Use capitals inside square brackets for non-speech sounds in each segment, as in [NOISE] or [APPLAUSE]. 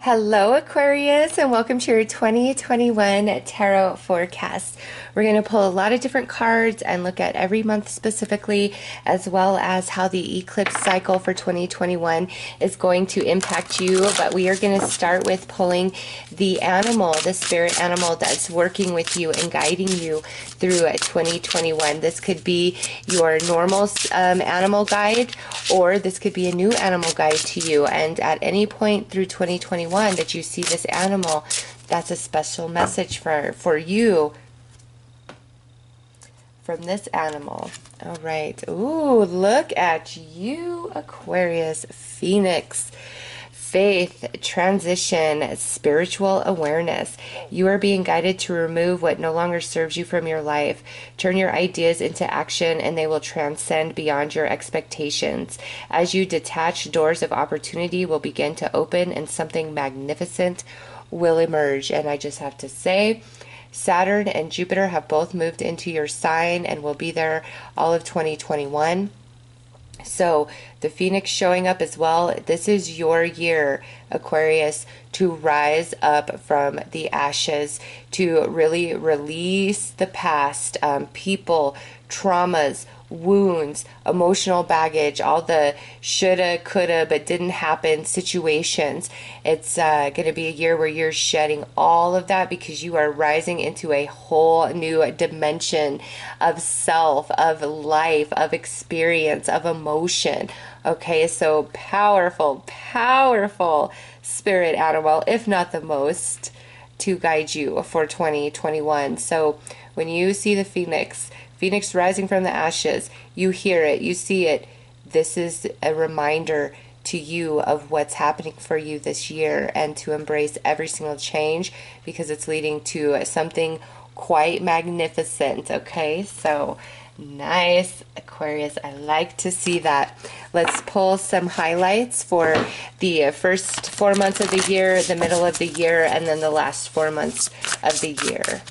Hello, Aquarius, and welcome to your 2021 Tarot Forecast. We're going to pull a lot of different cards and look at every month specifically, as well as how the eclipse cycle for 2021 is going to impact you. But we are going to start with pulling the animal, the spirit animal that's working with you and guiding you through 2021. This could be your normal um, animal guide, or this could be a new animal guide to you. And at any point through 2021, that you see this animal, that's a special message for, for you from this animal. All right. Ooh, look at you, Aquarius Phoenix faith, transition, spiritual awareness. You are being guided to remove what no longer serves you from your life. Turn your ideas into action and they will transcend beyond your expectations. As you detach, doors of opportunity will begin to open and something magnificent will emerge. And I just have to say, Saturn and Jupiter have both moved into your sign and will be there all of 2021. So the phoenix showing up as well. This is your year, Aquarius, to rise up from the ashes, to really release the past, um, people, traumas, wounds, emotional baggage, all the shoulda, coulda, but didn't happen situations. It's uh, going to be a year where you're shedding all of that because you are rising into a whole new dimension of self, of life, of experience, of emotion. Okay, so powerful, powerful spirit animal, if not the most, to guide you for 2021. So when you see the phoenix, Phoenix rising from the ashes. You hear it, you see it. This is a reminder to you of what's happening for you this year and to embrace every single change because it's leading to something quite magnificent. Okay, so nice, Aquarius. I like to see that. Let's pull some highlights for the first four months of the year, the middle of the year, and then the last four months of the year.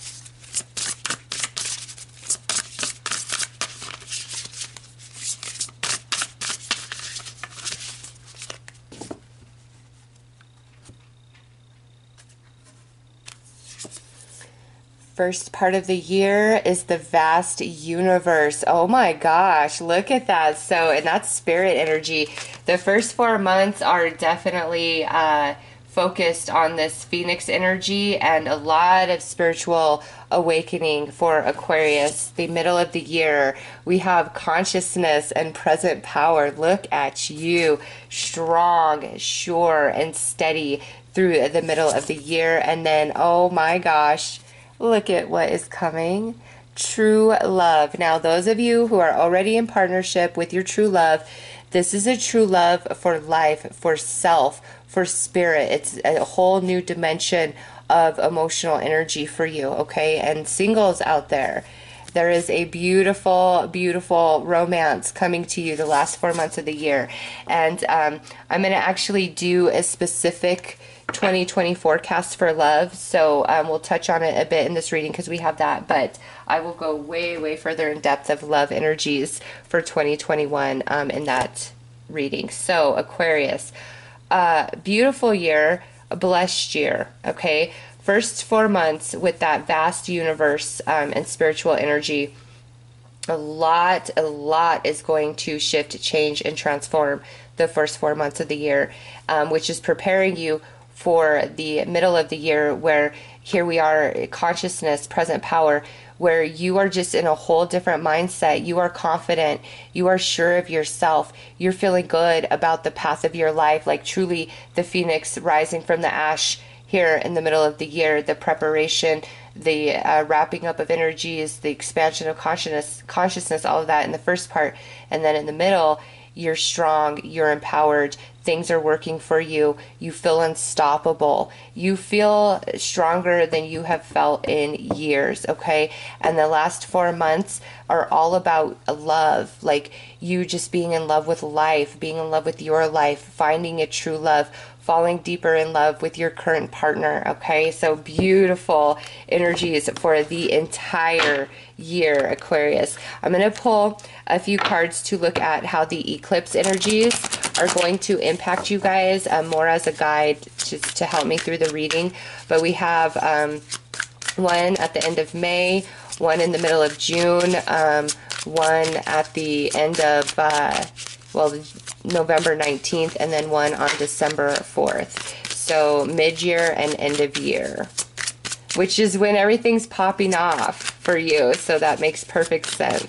First part of the year is the vast universe. Oh my gosh, look at that. So, and that's spirit energy. The first four months are definitely uh, focused on this phoenix energy and a lot of spiritual awakening for Aquarius. The middle of the year, we have consciousness and present power. Look at you, strong, sure, and steady through the middle of the year. And then, oh my gosh Look at what is coming. True love. Now, those of you who are already in partnership with your true love, this is a true love for life, for self, for spirit. It's a whole new dimension of emotional energy for you, okay? And singles out there, there is a beautiful, beautiful romance coming to you the last four months of the year. And um, I'm going to actually do a specific 2020 forecast for love. So um, we'll touch on it a bit in this reading because we have that. But I will go way, way further in depth of love energies for 2021 um, in that reading. So, Aquarius, uh, beautiful year, a blessed year. Okay. First four months with that vast universe um, and spiritual energy a lot, a lot is going to shift, change, and transform the first four months of the year, um, which is preparing you for the middle of the year where here we are consciousness present power where you are just in a whole different mindset. You are confident. You are sure of yourself. You're feeling good about the path of your life like truly the phoenix rising from the ash here in the middle of the year the preparation the uh, wrapping up of energies the expansion of consciousness consciousness all of that in the first part and then in the middle you're strong, you're empowered, things are working for you, you feel unstoppable, you feel stronger than you have felt in years, okay? And the last four months are all about love, like you just being in love with life, being in love with your life, finding a true love, falling deeper in love with your current partner. Okay, so beautiful energies for the entire year, Aquarius. I'm going to pull a few cards to look at how the eclipse energies are going to impact you guys uh, more as a guide just to help me through the reading. But we have um, one at the end of May, one in the middle of June, um, one at the end of, uh, well, November 19th, and then one on December 4th. So mid-year and end of year, which is when everything's popping off for you. So that makes perfect sense.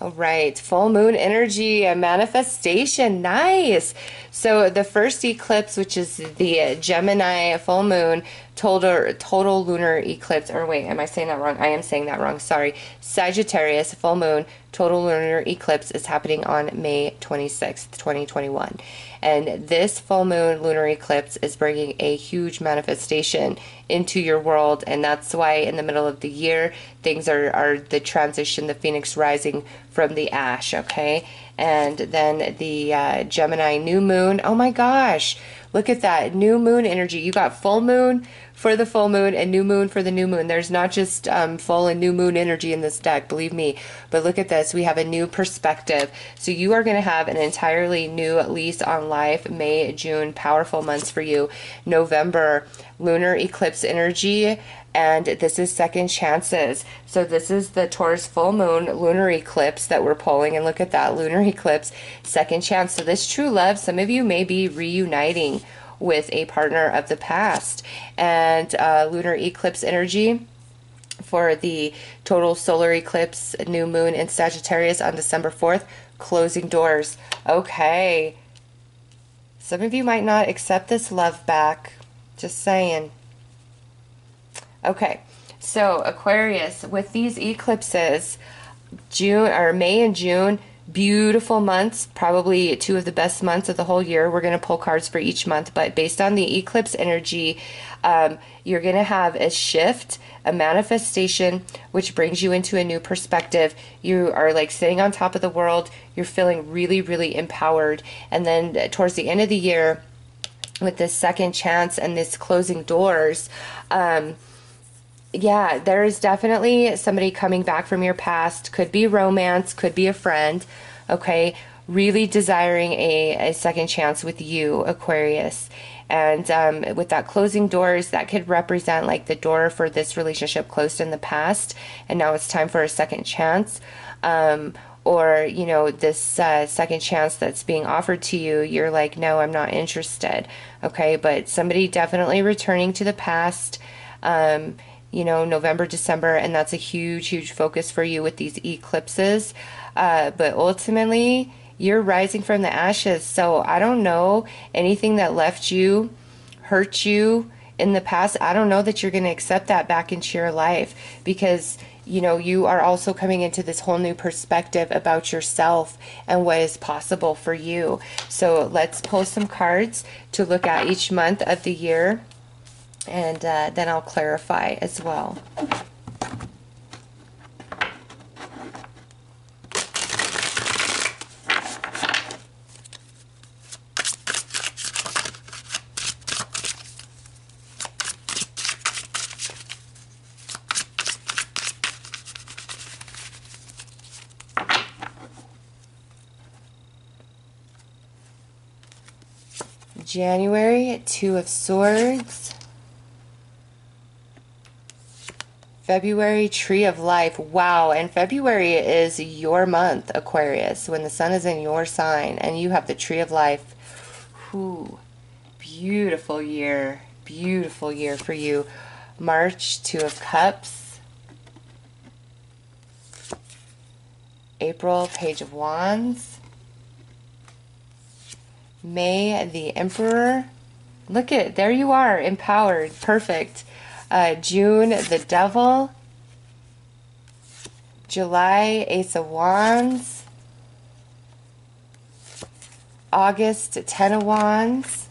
All right, full moon energy, a manifestation. Nice. So the first eclipse, which is the Gemini full moon, total total lunar eclipse. Or wait, am I saying that wrong? I am saying that wrong. Sorry. Sagittarius full moon total lunar eclipse is happening on May 26th, 2021. And this full moon lunar eclipse is bringing a huge manifestation into your world. And that's why in the middle of the year, things are, are the transition, the phoenix rising from the ash, okay? And then the uh, Gemini new moon. Oh my gosh, look at that new moon energy. You got full moon, for the full moon and new moon for the new moon. There's not just um, full and new moon energy in this deck, believe me. But look at this. We have a new perspective. So you are going to have an entirely new lease on life. May, June, powerful months for you. November, lunar eclipse energy and this is second chances. So this is the Taurus full moon lunar eclipse that we're pulling and look at that lunar eclipse second chance. So this true love, some of you may be reuniting with a partner of the past. And uh, lunar eclipse energy for the total solar eclipse, new moon in Sagittarius on December 4th, closing doors. Okay. Some of you might not accept this love back. Just saying. Okay. So, Aquarius, with these eclipses, June or May and June, beautiful months, probably two of the best months of the whole year. We're going to pull cards for each month, but based on the eclipse energy, um, you're going to have a shift, a manifestation, which brings you into a new perspective. You are like sitting on top of the world. You're feeling really, really empowered. And then towards the end of the year, with this second chance and this closing doors, um, yeah, there is definitely somebody coming back from your past. Could be romance, could be a friend, okay? Really desiring a, a second chance with you, Aquarius. And um, with that closing doors, that could represent like the door for this relationship closed in the past, and now it's time for a second chance. Um, or, you know, this uh, second chance that's being offered to you, you're like, no, I'm not interested. Okay, but somebody definitely returning to the past. Um, you know, November, December, and that's a huge, huge focus for you with these eclipses. Uh, but ultimately, you're rising from the ashes. So I don't know anything that left you, hurt you in the past. I don't know that you're going to accept that back into your life because you know, you are also coming into this whole new perspective about yourself and what is possible for you. So let's pull some cards to look at each month of the year and uh, then I'll clarify as well. January, Two of Swords. February, Tree of Life. Wow. And February is your month, Aquarius, when the sun is in your sign and you have the Tree of Life. Whew. Beautiful year. Beautiful year for you. March, Two of Cups. April, Page of Wands. May, the Emperor. Look at, there you are, empowered, perfect. Uh, June, the Devil. July, Ace of Wands. August, Ten of Wands.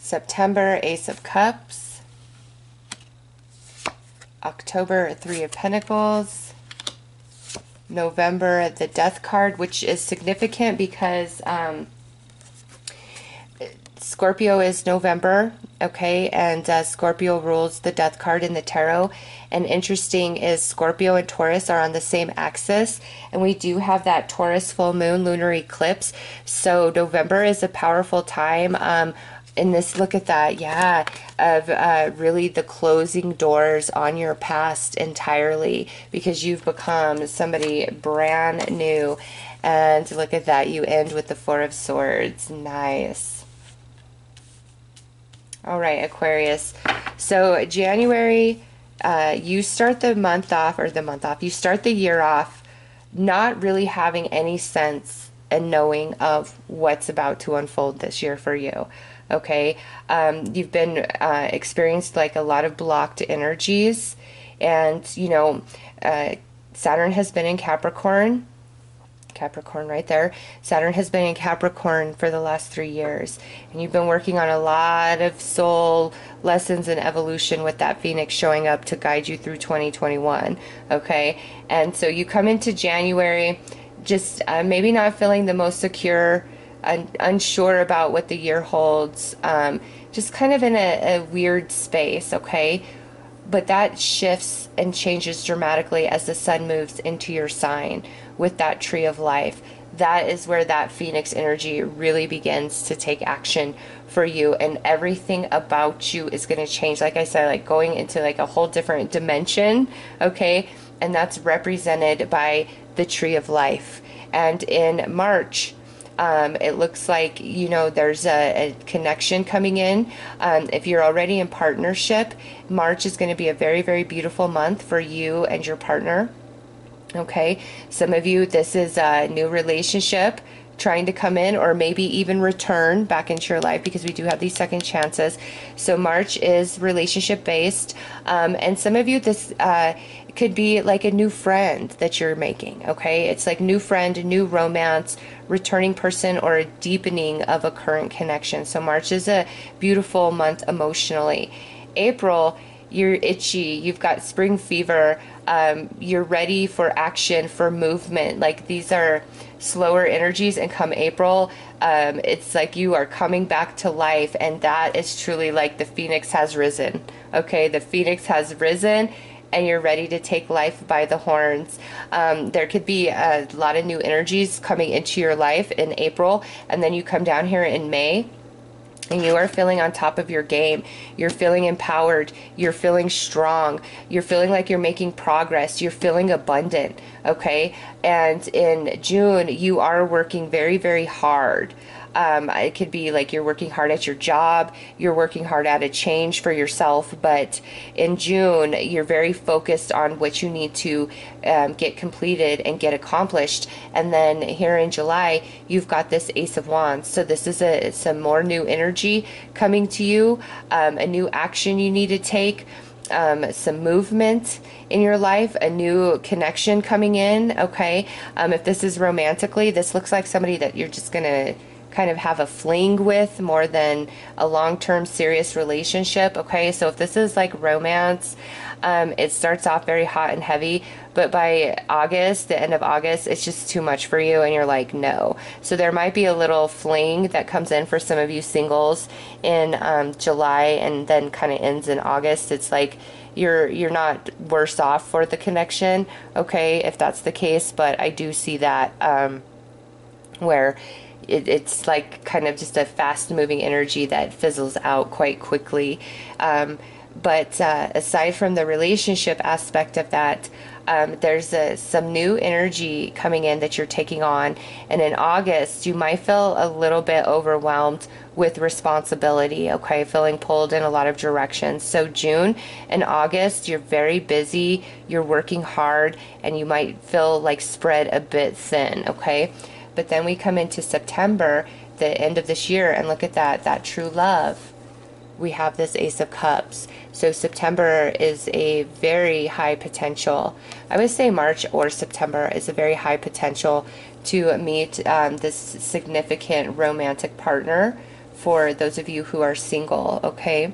September, Ace of Cups. October, Three of Pentacles. November, the death card, which is significant because um, Scorpio is November, okay, and uh, Scorpio rules the death card in the tarot. And interesting is Scorpio and Taurus are on the same axis, and we do have that Taurus full moon lunar eclipse. So November is a powerful time. Um, in this, look at that, yeah, of uh, really the closing doors on your past entirely because you've become somebody brand new. And look at that, you end with the Four of Swords. Nice. All right, Aquarius. So January, uh, you start the month off, or the month off, you start the year off not really having any sense and knowing of what's about to unfold this year for you. Okay, um, you've been uh, experienced like a lot of blocked energies, and you know, uh, Saturn has been in Capricorn Capricorn right there. Saturn has been in Capricorn for the last three years, and you've been working on a lot of soul lessons and evolution with that Phoenix showing up to guide you through 2021. Okay, and so you come into January just uh, maybe not feeling the most secure, un- unsure about what the year holds, um, just kind of in a, a weird space. Okay but that shifts and changes dramatically as the sun moves into your sign with that tree of life. That is where that phoenix energy really begins to take action for you, and everything about you is going to change. Like I said, like going into like a whole different dimension, okay? And that's represented by the tree of life. And in March, um, it looks like you know there's a, a connection coming in. Um, if you're already in partnership, March is going to be a very very beautiful month for you and your partner. Okay, some of you this is a new relationship trying to come in or maybe even return back into your life because we do have these second chances. So March is relationship based, um, and some of you this uh, could be like a new friend that you're making. Okay, it's like new friend, new romance, returning person, or a deepening of a current connection. So March is a beautiful month emotionally. April you're itchy, you've got spring fever, um, you're ready for action, for movement. Like these are slower energies, and come April, um, it's like you are coming back to life, and that is truly like the phoenix has risen. Okay, the phoenix has risen. And you're ready to take life by the horns. Um, there could be a lot of new energies coming into your life in April, and then you come down here in May and you are feeling on top of your game. You're feeling empowered. You're feeling strong. You're feeling like you're making progress. You're feeling abundant. Okay. And in June, you are working very, very hard. Um, it could be like you're working hard at your job, you're working hard at a change for yourself, but in June, you're very focused on what you need to um, get completed and get accomplished. And then here in July, you've got this Ace of Wands. So this is a some more new energy coming to you, um, a new action you need to take. Um, some movement in your life, a new connection coming in. Okay. Um, if this is romantically, this looks like somebody that you're just going to kind of have a fling with more than a long term serious relationship. Okay, so if this is like romance, um, it starts off very hot and heavy, but by August, the end of August, it's just too much for you, and you're like, no. So there might be a little fling that comes in for some of you singles in um, July, and then kind of ends in August. It's like you're you're not worse off for the connection, okay, if that's the case. But I do see that um, where it, it's like kind of just a fast moving energy that fizzles out quite quickly. Um, but uh, aside from the relationship aspect of that, um, there's a, some new energy coming in that you're taking on. And in August, you might feel a little bit overwhelmed with responsibility, okay, feeling pulled in a lot of directions. So, June and August, you're very busy, you're working hard, and you might feel like spread a bit thin, okay? But then we come into September, the end of this year, and look at that, that true love. We have this Ace of Cups. So September is a very high potential. I would say March or September is a very high potential to meet um, this significant romantic partner for those of you who are single, okay?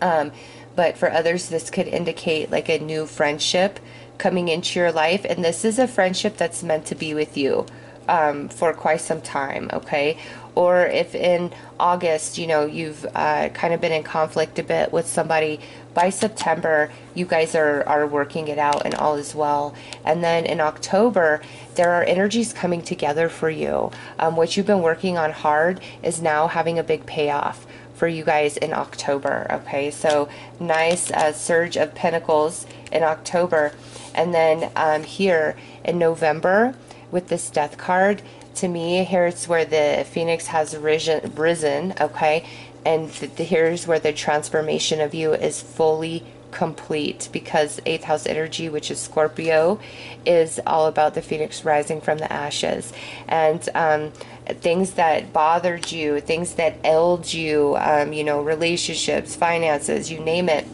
Um, but for others, this could indicate like a new friendship coming into your life, and this is a friendship that's meant to be with you um, for quite some time, okay? Or if in August, you know, you've uh, kind of been in conflict a bit with somebody, by September, you guys are, are working it out and all is well. And then in October, there are energies coming together for you. Um, what you've been working on hard is now having a big payoff for you guys in October. Okay, so nice uh, surge of pentacles in October. And then um, here in November, with this death card, to me, here's where the phoenix has risen, risen okay? And the, here's where the transformation of you is fully complete because eighth house energy which is scorpio is all about the phoenix rising from the ashes and um, things that bothered you things that ailed you um, you know relationships finances you name it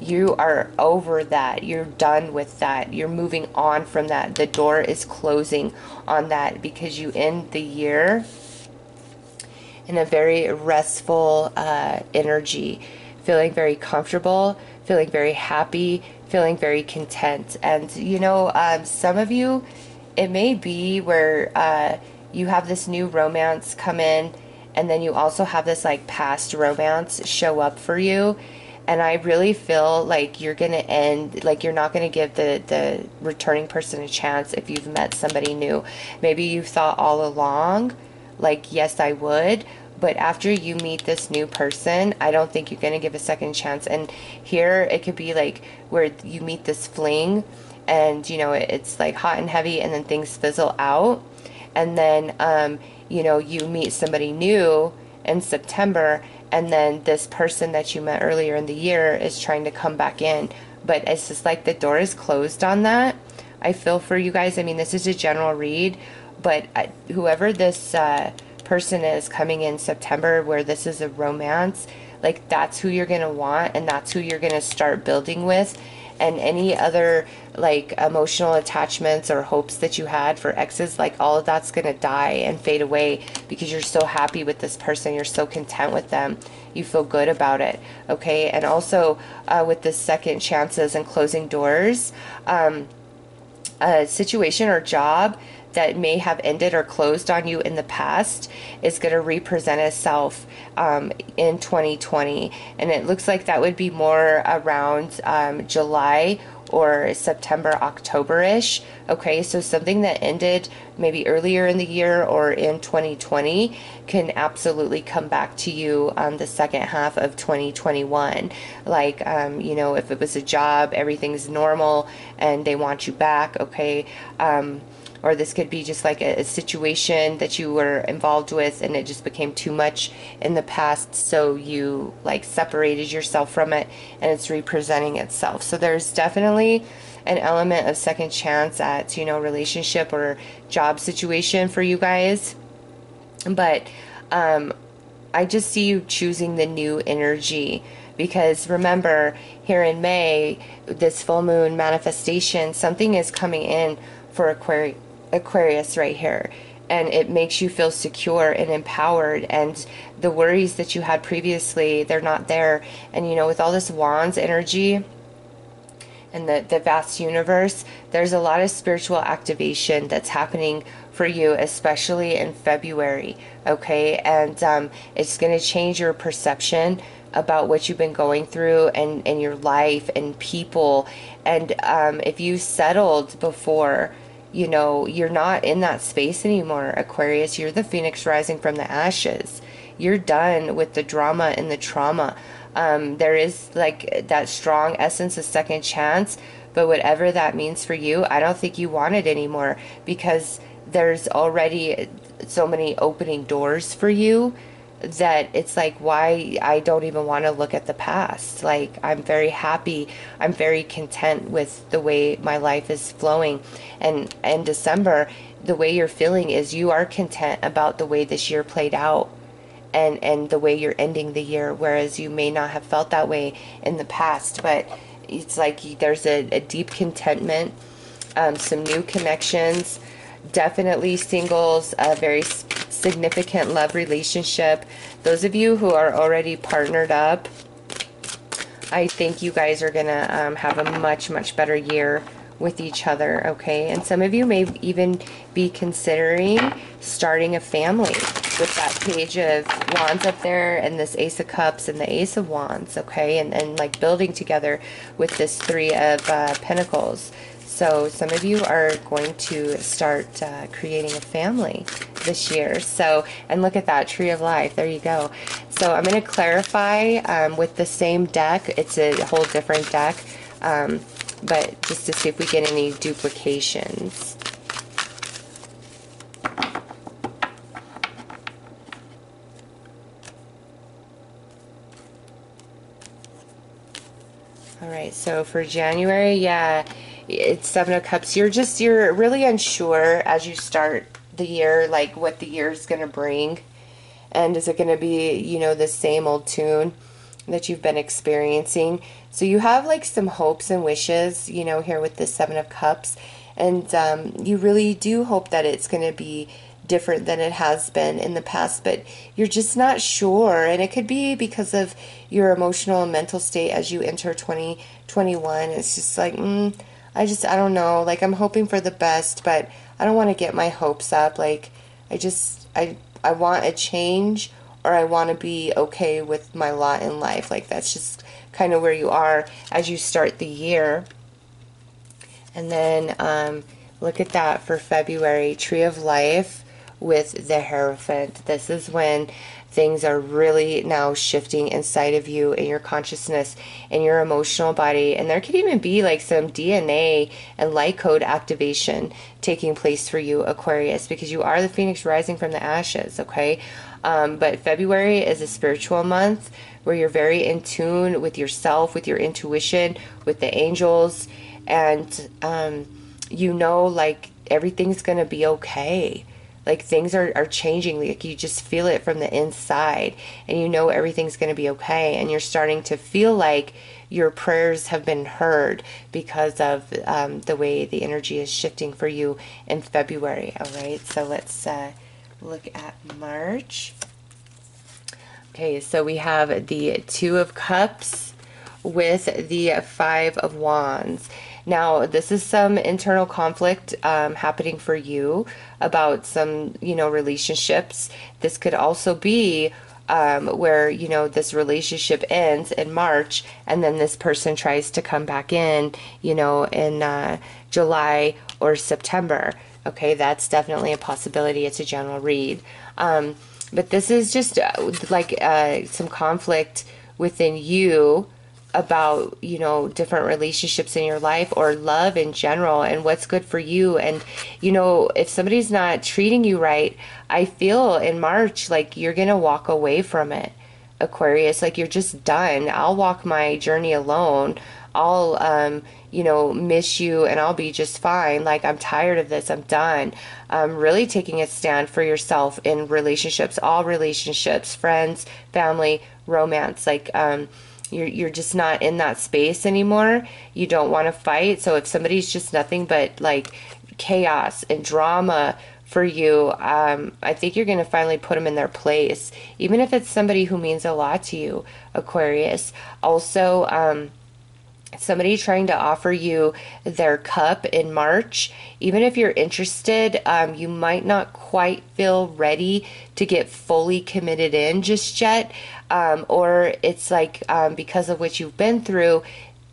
you are over that. You're done with that. You're moving on from that. The door is closing on that because you end the year in a very restful uh, energy, feeling very comfortable, feeling very happy, feeling very content. And, you know, um, some of you, it may be where uh, you have this new romance come in, and then you also have this like past romance show up for you and I really feel like you're gonna end like you're not gonna give the the returning person a chance if you've met somebody new. Maybe you thought all along, like yes I would, but after you meet this new person, I don't think you're gonna give a second chance. And here it could be like where you meet this fling, and you know it's like hot and heavy, and then things fizzle out, and then um, you know you meet somebody new in September and then this person that you met earlier in the year is trying to come back in. But it's just like the door is closed on that. I feel for you guys. I mean this is a general read but whoever this uh, person is coming in september where this is a romance like that's who you're gonna want and that's who you're gonna start building with and any other like emotional attachments or hopes that you had for exes like all of that's going to die and fade away because you're so happy with this person. You're so content with them. You feel good about it okay? And also uh, with the second chances and closing doors um, a situation or job that may have ended or closed on you in the past is going to represent itself um, in 2020. And it looks like that would be more around um, July or September, October ish. Okay, so something that ended maybe earlier in the year or in 2020 can absolutely come back to you on the second half of 2021. Like, um, you know, if it was a job, everything's normal and they want you back, okay. Um, or this could be just like a, a, situation that you were involved with and it just became too much in the past so you like separated yourself from it and it's representing itself. So there's definitely an element of second chance at you know relationship or job situation for you guys. But um i just see you choosing the new energy because remember here in may this full moon manifestation something is coming in for Aquarius Aquarius right here and it makes you feel secure and empowered and the worries that you had previously they're not there. And you know with all this wands energy and the, the vast universe there's a lot of spiritual activation that's happening for you especially in february okay? And um, it's going to change your perception about what you've been going through and, and your life and people. And um, if you settled before you know, you're not in that space anymore, Aquarius. You're the phoenix rising from the ashes. You're done with the drama and the trauma. Um, there is like that strong essence of second chance, but whatever that means for you, I don't think you want it anymore because there's already so many opening doors for you that it's like why I don't even want to look at the past. Like I'm very happy. I'm very content with the way my life is flowing. And in December, the way you're feeling is you are content about the way this year played out and and the way you're ending the year whereas you may not have felt that way in the past, but it's like there's a, a deep contentment, um, some new connections, definitely singles, a very significant love relationship. Those of you who are already partnered up, I think you guys are going to um, have a much, much better year with each other, okay? And some of you may even be considering starting a family with that page of wands up there and this ace of cups and the ace of wands, okay? And, and like building together with this three of uh, pentacles. So some of you are going to start uh, creating a family this year. So, and look at that, Tree of Life. There you go. So I'm going to clarify um, with the same deck. It's a whole different deck. Um, but just to see if we get any duplications. All right, so for January, yeah, it's Seven of Cups. You're just, you're really unsure as you start the year, like what the year is going to bring. And is it going to be, you know, the same old tune that you've been experiencing? So you have like some hopes and wishes, you know, here with the Seven of Cups. And um, you really do hope that it's going to be different than it has been in the past, but you're just not sure. And it could be because of your emotional and mental state as you enter 2021. It's just like, mm, I just, I don't know. Like, I'm hoping for the best, but I don't want to get my hopes up. Like, I just, I, I want a change or I want to be okay with my lot in life. Like, that's just kind of where you are as you start the year. And then um, look at that for February Tree of Life with the Hierophant. This is when things are really now shifting inside of you in your consciousness in your emotional body. And there could even be like some dna and light code activation taking place for you aquarius because you are the phoenix rising from the ashes okay? Um, but february is a spiritual month where you're very in tune with yourself, with your intuition, with the angels, and um, you know, like everything's gonna be okay. Like things are, are changing, like you just feel it from the inside, and you know everything's gonna be okay, and you're starting to feel like your prayers have been heard because of um, the way the energy is shifting for you in February. All right, so let's uh, look at March. Okay, so we have the Two of Cups with the Five of Wands. Now, this is some internal conflict um, happening for you about some, you know, relationships. This could also be um, where, you know, this relationship ends in March and then this person tries to come back in, you know, in uh, July or September. Okay, that's definitely a possibility. It's a general read. Um, but this is just uh, like uh, some conflict within you about you know different relationships in your life or love in general and what's good for you and you know if somebody's not treating you right i feel in march like you're gonna walk away from it aquarius like you're just done i'll walk my journey alone i'll um you know, miss you and I'll be just fine. Like, I'm tired of this. I'm done. Um, really taking a stand for yourself in relationships, all relationships, friends, family, romance. Like, um, you're, you're just not in that space anymore. You don't want to fight. So if somebody's just nothing but like chaos and drama for you, um, I think you're going to finally put them in their place, even if it's somebody who means a lot to you, Aquarius. Also, um, somebody trying to offer you their cup in March, even if you're interested, um, you might not quite feel ready to get fully committed in just yet. Um, or it's like um, because of what you've been through,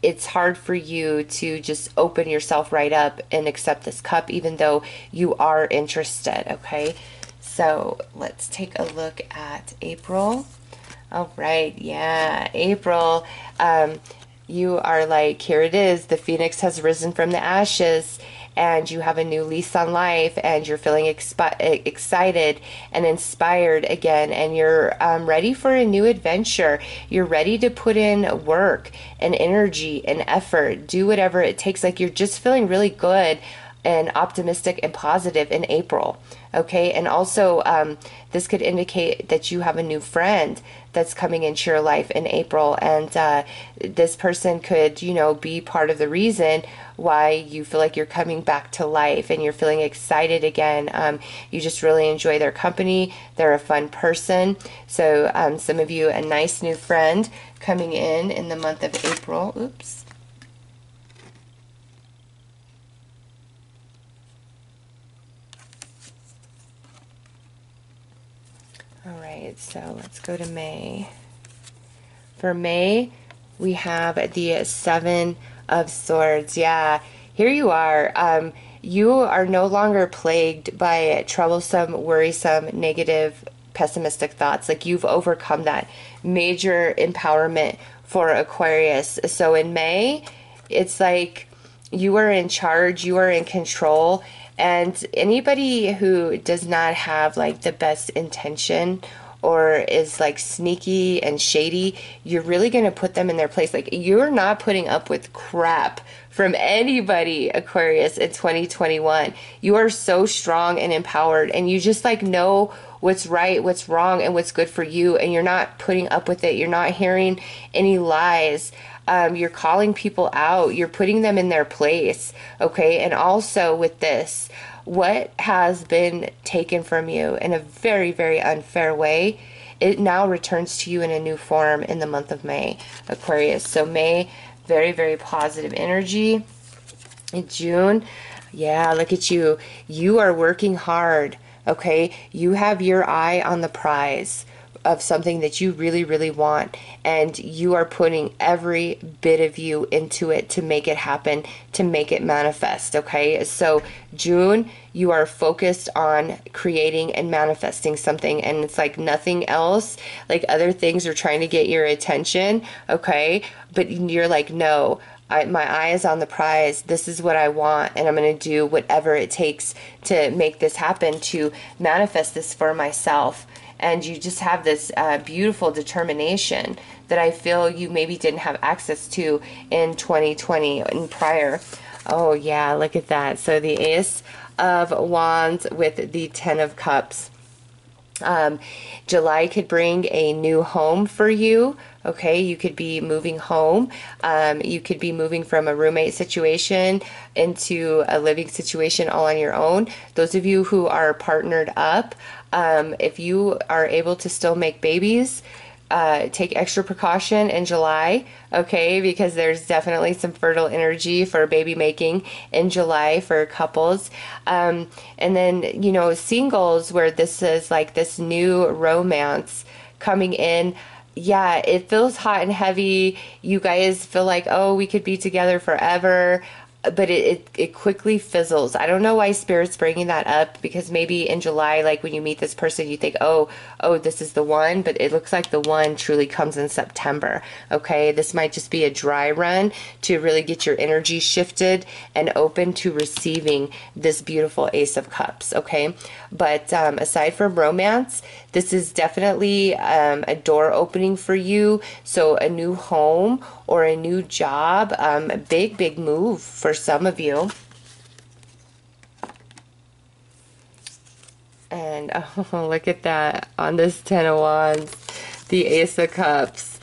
it's hard for you to just open yourself right up and accept this cup, even though you are interested. Okay, so let's take a look at April. All right, yeah, April. Um, you are like, here it is, the phoenix has risen from the ashes, and you have a new lease on life, and you're feeling expi- excited and inspired again, and you're um, ready for a new adventure. You're ready to put in work and energy and effort, do whatever it takes. Like you're just feeling really good and optimistic and positive in April. Okay, and also um, this could indicate that you have a new friend that's coming into your life in April, and uh, this person could, you know, be part of the reason why you feel like you're coming back to life and you're feeling excited again. Um, you just really enjoy their company. They're a fun person. So, um, some of you, a nice new friend coming in in the month of April. Oops. So let's go to May. For May, we have the Seven of Swords. Yeah, here you are. Um, you are no longer plagued by troublesome, worrisome, negative, pessimistic thoughts. Like you've overcome that major empowerment for Aquarius. So in May, it's like you are in charge, you are in control. And anybody who does not have like the best intention or is like sneaky and shady, you're really going to put them in their place. Like you're not putting up with crap from anybody, Aquarius, in 2021. You are so strong and empowered, and you just like know what's right, what's wrong, and what's good for you, and you're not putting up with it. You're not hearing any lies. Um, you're calling people out, you're putting them in their place, okay? And also with this, what has been taken from you in a very, very unfair way, it now returns to you in a new form in the month of May, Aquarius. So, May, very, very positive energy. In June, yeah, look at you. You are working hard, okay? You have your eye on the prize of something that you really, really want, and you are putting every bit of you into it to make it happen, to make it manifest. Okay, so June, you are focused on creating and manifesting something, and it's like nothing else, like other things are trying to get your attention. Okay, but you're like, no. I, my eye is on the prize. This is what I want, and I'm going to do whatever it takes to make this happen, to manifest this for myself and you just have this uh, beautiful determination that I feel you maybe didn't have access to in 2020 and prior. Oh, yeah, look at that. So the Ace of Wands with the Ten of Cups. Um, July could bring a new home for you. Okay, you could be moving home. Um, you could be moving from a roommate situation into a living situation all on your own. Those of you who are partnered up, um, if you are able to still make babies, uh, take extra precaution in July, okay? Because there's definitely some fertile energy for baby making in July for couples. Um, and then, you know, singles, where this is like this new romance coming in. Yeah, it feels hot and heavy. You guys feel like, oh, we could be together forever but it, it, it, quickly fizzles. I don't know why Spirit's bringing that up because maybe in July, like when you meet this person, you think, oh, oh, this is the one, but it looks like the one truly comes in September. Okay, this might just be a dry run to really get your energy shifted and open to receiving this beautiful Ace of Cups. Okay, but um, aside from romance, this is definitely um, a door opening for you. So a new home or a new job, um, a big, big move for some of you. And [LAUGHS] oh, look at that on this Ten of Wands, the Ace of Cups.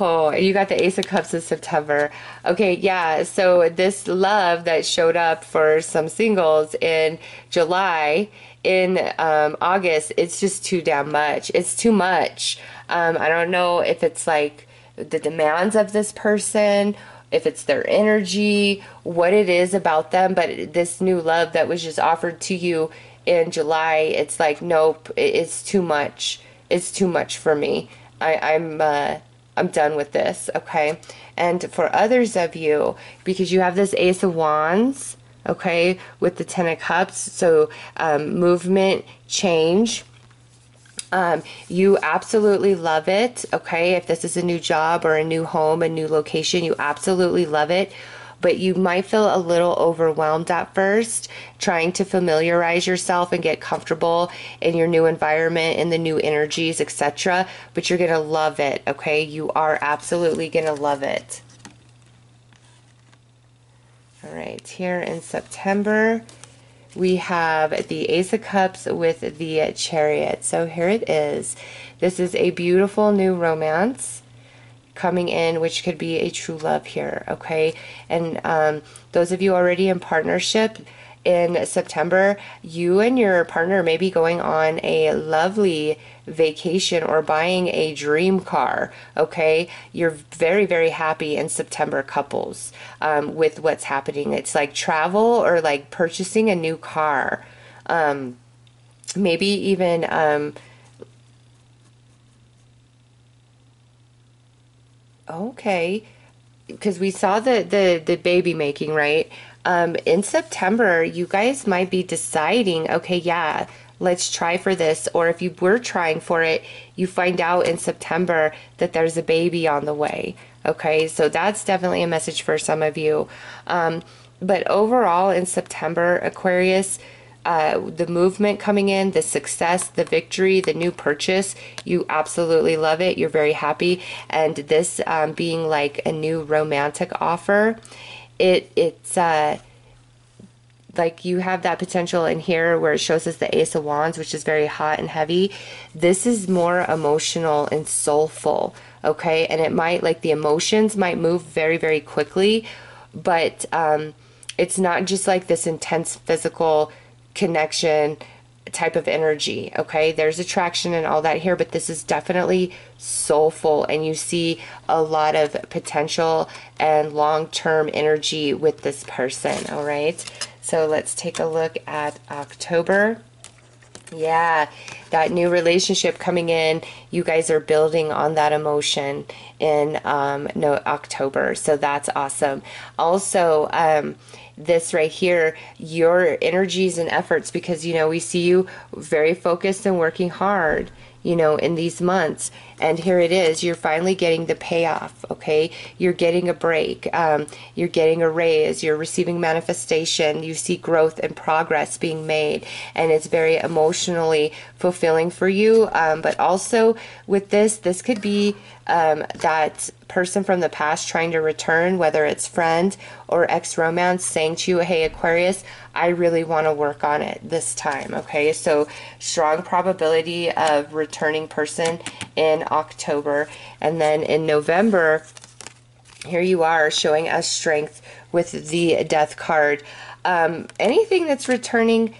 Oh, you got the Ace of Cups in September. Okay, yeah, so this love that showed up for some singles in July, in um, August, it's just too damn much. It's too much. Um, I don't know if it's like the demands of this person, if it's their energy, what it is about them, but this new love that was just offered to you in July, it's like, nope, it's too much. It's too much for me. I, I'm uh, I'm done with this, okay? And for others of you, because you have this Ace of Wands, okay, with the Ten of Cups, so um, movement, change, um, you absolutely love it, okay? If this is a new job or a new home, a new location, you absolutely love it. But you might feel a little overwhelmed at first, trying to familiarize yourself and get comfortable in your new environment and the new energies, etc. But you're gonna love it, okay? You are absolutely gonna love it. All right, here in September, we have the Ace of Cups with the Chariot. So here it is. This is a beautiful new romance coming in, which could be a true love here, okay? And um, those of you already in partnership, in September, you and your partner may be going on a lovely vacation or buying a dream car. Okay, you're very, very happy in September couples um, with what's happening. It's like travel or like purchasing a new car. Um, maybe even. Um, okay because we saw the, the, the baby making, right? Um, in September, you guys might be deciding, okay, yeah, let's try for this. Or if you were trying for it, you find out in September that there's a baby on the way. Okay, so that's definitely a message for some of you. Um, but overall, in September, Aquarius, uh, the movement coming in, the success, the victory, the new purchase, you absolutely love it. You're very happy. And this um, being like a new romantic offer, it it's uh, like you have that potential in here where it shows us the Ace of Wands, which is very hot and heavy. This is more emotional and soulful, okay? And it might, like, the emotions might move very, very quickly, but um, it's not just like this intense physical connection type of energy. Okay, there's attraction and all that here, but this is definitely soulful, and you see a lot of potential and long term energy with this person. All right, so let's take a look at October. Yeah, that new relationship coming in, you guys are building on that emotion in um, no October, so that's awesome. Also, um, this right here, your energies and efforts, because you know we see you very focused and working hard you know, in these months. And here it is. You're finally getting the payoff, okay? You're getting a break. Um, you're getting a raise. You're receiving manifestation. You see growth and progress being made. And it's very emotionally fulfilling for you. Um, but also with this, this could be um, that person from the past trying to return, whether it's friend or ex romance, saying to you, Hey, Aquarius, I really want to work on it this time. Okay, so strong probability of returning person in October. And then in November, here you are showing us strength with the death card. Um, anything that's returning.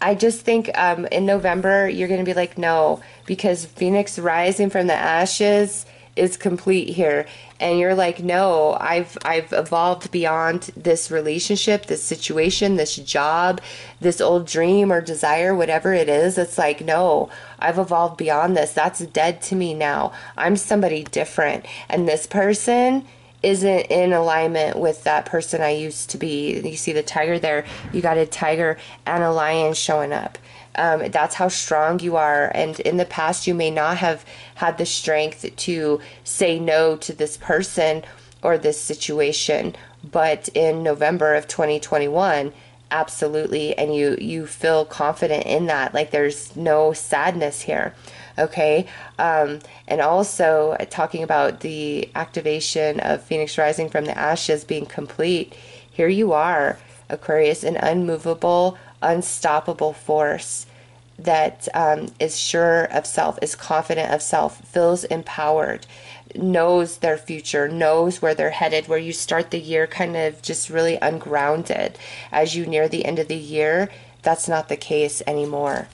I just think um, in November you're going to be like, no, because Phoenix rising from the ashes is complete here and you're like no i've i've evolved beyond this relationship this situation this job this old dream or desire whatever it is. It's like no i've evolved beyond this. That's dead to me now. I'm somebody different. And this person isn't in alignment with that person i used to be. You see the tiger there? You got a tiger and a lion showing up um, that's how strong you are. And in the past, you may not have had the strength to say no to this person or this situation. But in November of 2021, absolutely and you you feel confident in that like there's no sadness here okay um, and also talking about the activation of phoenix rising from the ashes being complete here you are aquarius an unmovable unstoppable force that um, is sure of self, is confident of self, feels empowered, knows their future, knows where they're headed, where you start the year kind of just really ungrounded. As you near the end of the year, that's not the case anymore.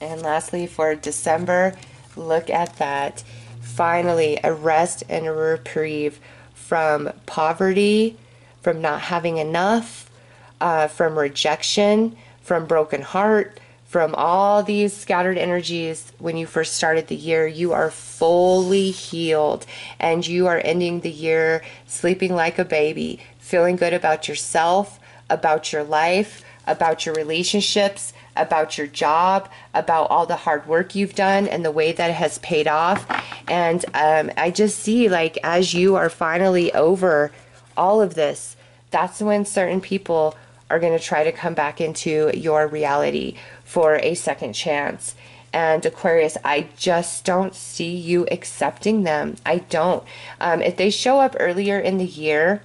And lastly, for December, look at that. Finally, a rest and a reprieve from poverty, from not having enough, uh, from rejection, from broken heart, from all these scattered energies when you first started the year, you are fully healed and you are ending the year sleeping like a baby, feeling good about yourself, about your life, about your relationships, about your job, about all the hard work you've done and the way that it has paid off. And um, I just see, like, as you are finally over all of this, that's when certain people are going to try to come back into your reality for a second chance. And Aquarius, I just don't see you accepting them. I don't. Um, if they show up earlier in the year,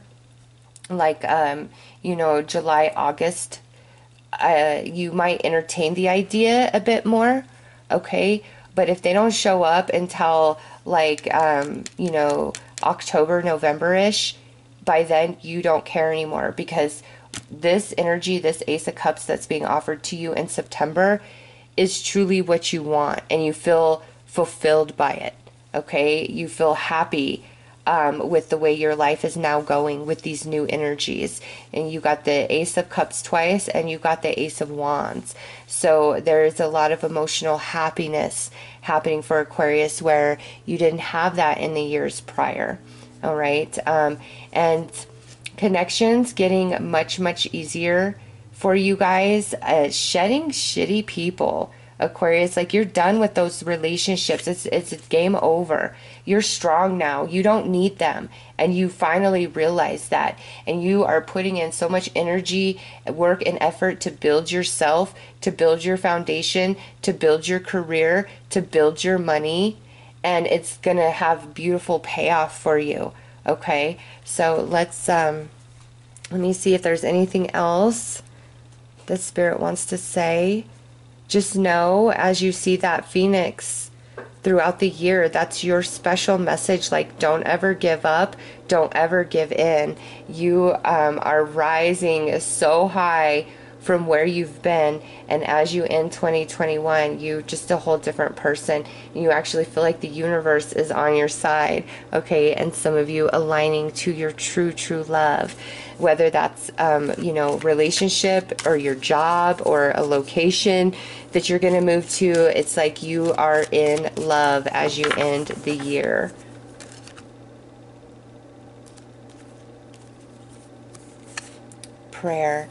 like, um, you know, July, August, uh, you might entertain the idea a bit more, okay? But if they don't show up until like, um, you know, October, November ish, by then you don't care anymore because this energy, this Ace of Cups that's being offered to you in September is truly what you want and you feel fulfilled by it. Okay? You feel happy um, with the way your life is now going with these new energies. And you got the Ace of Cups twice, and you got the Ace of Wands. So there's a lot of emotional happiness happening for Aquarius where you didn't have that in the years prior. All right. Um, and connections getting much, much easier for you guys. Uh, shedding shitty people Aquarius, like you're done with those relationships. It's it's game over. You're strong now. You don't need them. And you finally realize that. And you are putting in so much energy, work and effort to build yourself, to build your foundation, to build your career, to build your money, and it's going to have beautiful payoff for you. Okay? So, let's um let me see if there's anything else that spirit wants to say just know as you see that phoenix throughout the year, that's your special message. Like, don't ever give up, don't ever give in. You um, are rising so high from where you've been and as you end 2021 you just a whole different person. You actually feel like the universe is on your side okay and some of you aligning to your true true love. Whether that's um, you know relationship or your job or a location that you're going to move to it's like you are in love as you end the year. Prayer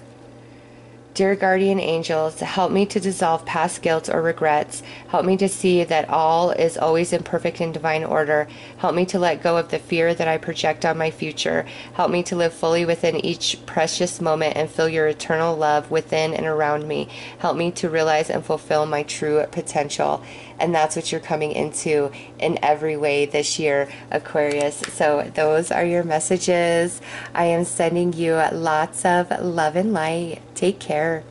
Dear guardian angels, help me to dissolve past guilt or regrets. Help me to see that all is always in perfect and divine order. Help me to let go of the fear that I project on my future. Help me to live fully within each precious moment and feel your eternal love within and around me. Help me to realize and fulfill my true potential. And that's what you're coming into in every way this year, Aquarius. So, those are your messages. I am sending you lots of love and light. Take care.